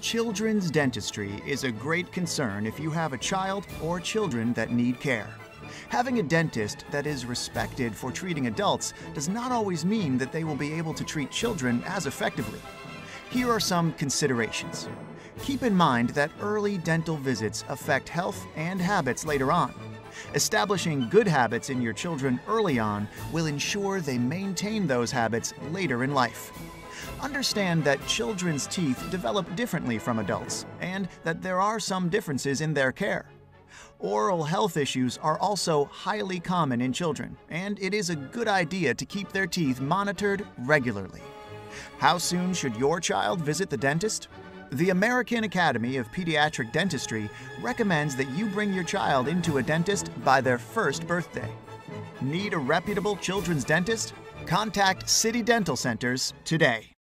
Children's dentistry is a great concern if you have a child or children that need care. Having a dentist that is respected for treating adults does not always mean that they will be able to treat children as effectively. Here are some considerations. Keep in mind that early dental visits affect health and habits later on. Establishing good habits in your children early on will ensure they maintain those habits later in life. Understand that children's teeth develop differently from adults and that there are some differences in their care. Oral health issues are also highly common in children, and it is a good idea to keep their teeth monitored regularly. How soon should your child visit the dentist? The American Academy of Pediatric Dentistry recommends that you bring your child into a dentist by their first birthday. Need a reputable children's dentist? Contact City Dental Centers today.